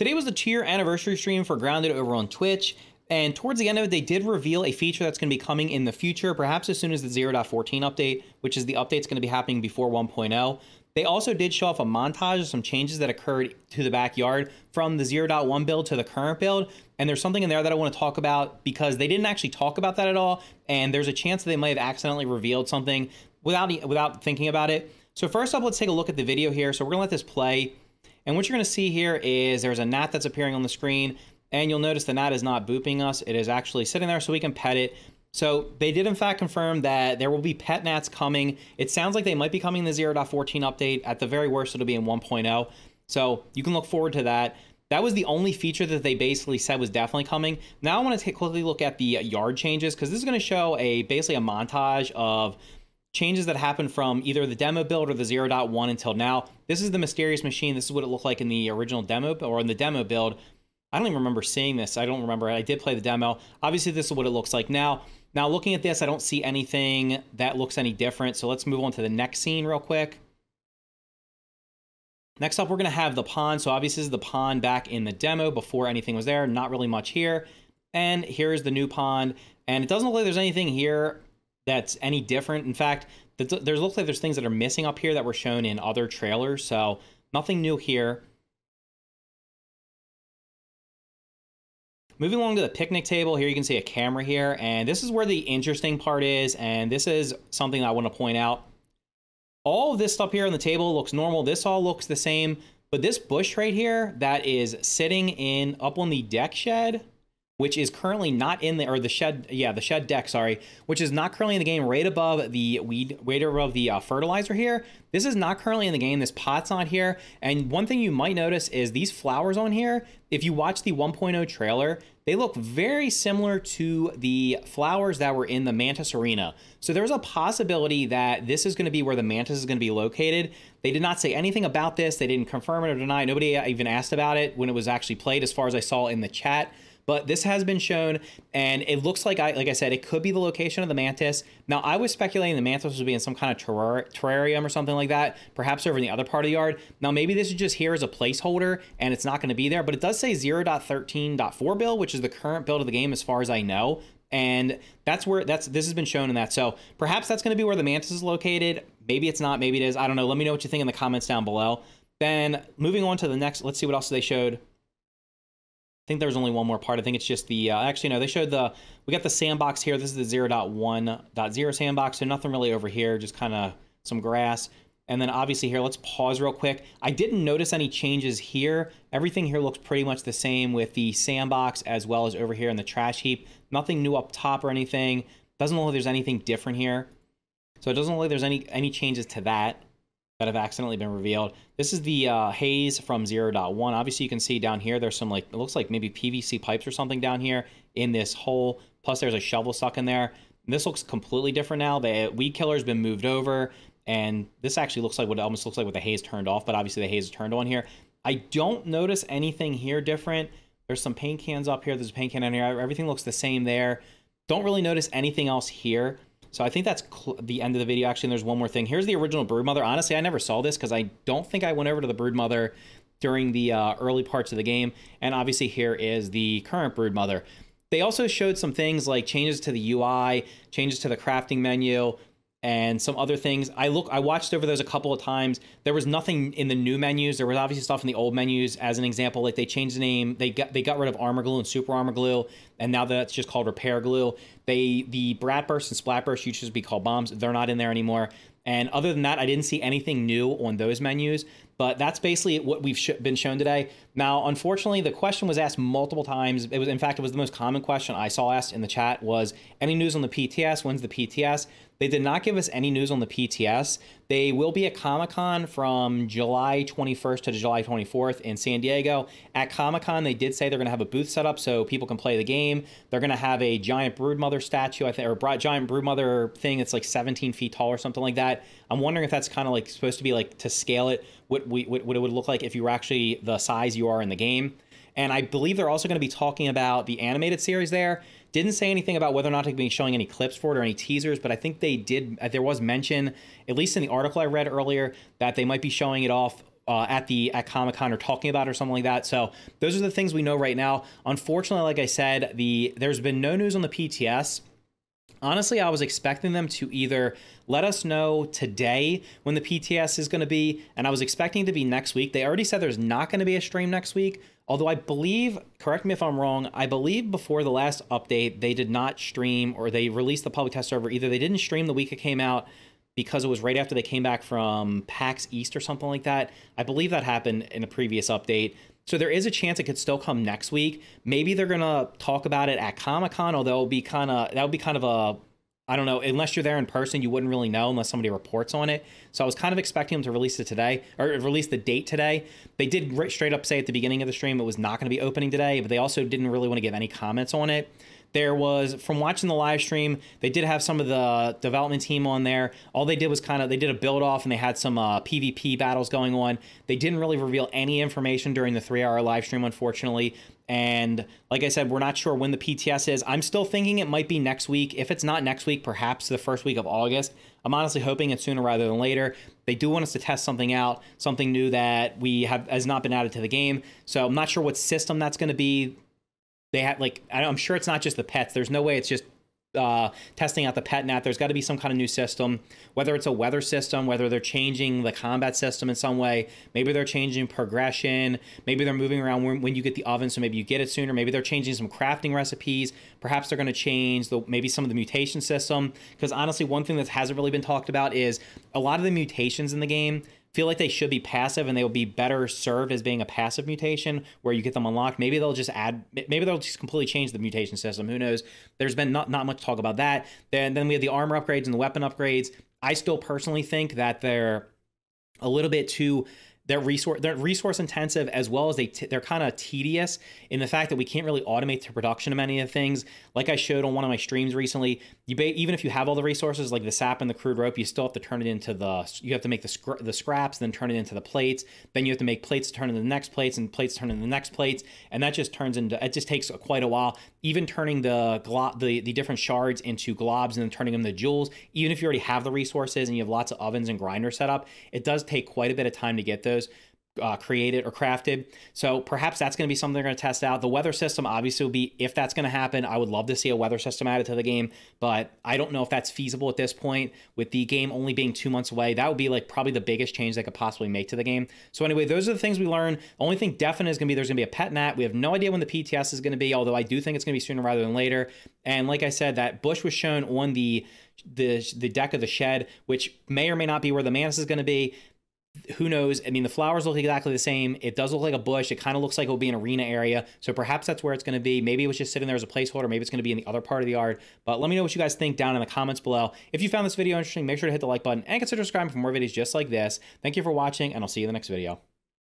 Today was the year anniversary stream for Grounded over on Twitch. And towards the end of it, they did reveal a feature that's going to be coming in the future, perhaps as soon as the 0.14 update, which is the update that's going to be happening before 1.0. They also did show off a montage of some changes that occurred to the backyard from the 0.1 build to the current build. And there's something in there that I want to talk about because they didn't actually talk about that at all. And there's a chance that they might have accidentally revealed something without, without thinking about it. So first up, let's take a look at the video here. So we're gonna let this play. And what you're gonna see here is there's a gnat that's appearing on the screen. And you'll notice the gnat is not booping us. It is actually sitting there so we can pet it. So they did in fact confirm that there will be pet gnats coming. It sounds like they might be coming in the 0.14 update. At the very worst, it'll be in 1.0. So you can look forward to that. That was the only feature that they basically said was definitely coming. Now I want to take quickly look at the yard changes because this is going to show a basically a montage of changes that happened from either the demo build or the 0.1 until now. This is the mysterious machine. This is what it looked like in the original demo or in the demo build. I don't even remember seeing this. I don't remember. I did play the demo. Obviously, this is what it looks like now. Now, looking at this, I don't see anything that looks any different. So let's move on to the next scene real quick. Next up, we're going to have the pond. So obviously, this is the pond back in the demo before anything was there. Not really much here. And here's the new pond. And it doesn't look like there's anything here that's any different. In fact, there looks like there's things that are missing up here that were shown in other trailers. So nothing new here. Moving along to the picnic table, here you can see a camera here, and this is where the interesting part is, and this is something I want to point out. All of this stuff here on the table looks normal. This all looks the same, but this bush right here that is sitting in up on the deck shed, which is currently not in the or the shed yeah the shed deck sorry which is not currently in the game right above the weed right above the uh, fertilizer here. This is not currently in the game. This pot's not here. And one thing you might notice is these flowers on here if you watch the 1.0 trailer they look very similar to the flowers that were in the mantis arena. So there's a possibility that this is going to be where the mantis is going to be located. They did not say anything about this. They didn't confirm it or deny. It nobody even asked about it when it was actually played as far as i saw in the chat but this has been shown, and it looks like I like I said, it could be the location of the mantis. Now I was speculating the mantis would be in some kind of terrar terrarium or something like that, perhaps over in the other part of the yard. Now maybe this is just here as a placeholder and it's not going to be there, but it does say 0.13.4 build, which is the current build of the game as far as I know. And that's where that's this has been shown in that. So perhaps that's going to be where the mantis is located. Maybe it's not maybe it is. I don't know. Let me know what you think in the comments down below. Then moving on to the next let's see what else they showed think there's only one more part. I think it's just the, uh, actually, no, they showed the, we got the sandbox here. This is the 0.1.0 sandbox, so nothing really over here, just kind of some grass. And then obviously here, let's pause real quick. I didn't notice any changes here. Everything here looks pretty much the same with the sandbox as well as over here in the trash heap. Nothing new up top or anything. Doesn't look like there's anything different here. So it doesn't look like there's any, any changes to that that have accidentally been revealed. This is the uh, haze from 0.1. Obviously, you can see down here, there's some like, it looks like maybe PVC pipes or something down here in this hole. Plus, there's a shovel stuck in there. And this looks completely different now. The weed killer has been moved over. And this actually looks like what almost looks like with the haze turned off, but obviously the haze is turned on here. I don't notice anything here different. There's some paint cans up here. There's a paint can in here. Everything looks the same there. Don't really notice anything else here. So I think that's the end of the video. Actually, there's one more thing. Here's the original Broodmother. Honestly, I never saw this because I don't think I went over to the Broodmother during the uh, early parts of the game. And obviously here is the current Broodmother. They also showed some things like changes to the UI, changes to the crafting menu, and some other things. I look I watched over those a couple of times. There was nothing in the new menus. There was obviously stuff in the old menus. As an example, like they changed the name. They got they got rid of armor glue and super armor glue, and now that's just called repair glue. They the brat burst and splat burst used to be called bombs. They're not in there anymore. And other than that, I didn't see anything new on those menus. But that's basically what we've sh been shown today. Now, unfortunately, the question was asked multiple times. It was, in fact, it was the most common question I saw asked in the chat was, any news on the PTS? When's the PTS? They did not give us any news on the PTS. They will be at Comic Con from July 21st to July 24th in San Diego. At Comic Con, they did say they're going to have a booth set up so people can play the game. They're going to have a giant Broodmother statue, I think, or a giant Broodmother thing that's like 17 feet tall or something like that. I'm wondering if that's kind of like supposed to be like to scale it, what, we, what, what it would look like if you were actually the size you are in the game. And I believe they're also to be talking about the animated series there. Didn't say anything about whether or not to be showing any clips for it or any teasers, but I think they did. There was mention, at least in the article I read earlier, that they might be showing it off uh, at the at Comic Con or talking about or something like that. So those are the things we know right now. Unfortunately, like I said, the there's been no news on the PTS. Honestly, I was expecting them to either let us know today when the PTS is going to be, and I was expecting to be next week. They already said there's not going to be a stream next week. Although I believe, correct me if I'm wrong, I believe before the last update, they did not stream or they released the public test server. Either they didn't stream the week it came out because it was right after they came back from PAX East or something like that. I believe that happened in a previous update. So there is a chance it could still come next week. Maybe they're gonna talk about it at Comic Con, although it'll be kind of that would be kind of a I don't know, unless you're there in person, you wouldn't really know unless somebody reports on it. So I was kind of expecting them to release it today or release the date today. They did straight up say at the beginning of the stream it was not going to be opening today, but they also didn't really want to give any comments on it. There was from watching the live stream, they did have some of the development team on there. All they did was kind of they did a build off and they had some uh, PvP battles going on. They didn't really reveal any information during the three hour live stream, unfortunately. And like I said, we're not sure when the PTS is. I'm still thinking it might be next week. If it's not next week, perhaps the first week of August. I'm honestly hoping it's sooner rather than later. They do want us to test something out, something new that we have has not been added to the game. So I'm not sure what system that's going to be they had like I'm sure it's not just the pets. There's no way it's just uh, testing out the pet gnat. There's got to be some kind of new system, whether it's a weather system, whether they're changing the combat system in some way. Maybe they're changing progression. Maybe they're moving around when, when you get the oven, so maybe you get it sooner. Maybe they're changing some crafting recipes. Perhaps they're going to change the maybe some of the mutation system. Because honestly, one thing that hasn't really been talked about is a lot of the mutations in the game feel like they should be passive and they will be better served as being a passive mutation where you get them unlocked. Maybe they'll just add, maybe they'll just completely change the mutation system. Who knows? There's been not, not much talk about that. Then, then we have the armor upgrades and the weapon upgrades. I still personally think that they're a little bit too they're resource they're resource intensive as well as they t- they're kind of tedious in the fact that we can't really automate the production of many of the things. Like I showed on one of my streams recently, you ba- even if you have all the resources like the sap and the crude rope, you still have to turn it into the you have to make the the scraps, then turn it into the plates. Then you have to make plates to turn into the next plates, and plates turn into the next plates, and that just turns into it just takes quite a while. Even turning the glo- the the different shards into globs and then turning them to jewels, even if you already have the resources and you have lots of ovens and grinders set up, it does take quite a bit of time to get those those uh, created or crafted. So perhaps that's going to be something they're going to test out. The weather system obviously will be if that's going to happen. I would love to see a weather system added to the game, but I don't know if that's feasible at this point. With the game only being two months away, that would be like probably the biggest change they could possibly make to the game. So anyway, those are the things we learned. The only thing definite is going to be there's going to be a pet gnat. We have no idea when the PTS is going to be, although I do think it's going to be sooner rather than later. And like I said, that bush was shown on the the the deck of the shed, which may or may not be where the mantis is going to be who knows? I mean, the flowers look exactly the same. It does look like a bush. It kind of looks like it will be an arena area. So perhaps that's where it's going to be. Maybe it was just sitting there as a placeholder. Maybe it's going to be in the other part of the yard. But let me know what you guys think down in the comments below. If you found this video interesting, make sure to hit the like button and consider subscribing for more videos just like this. Thank you for watching, and I'll see you in the next video.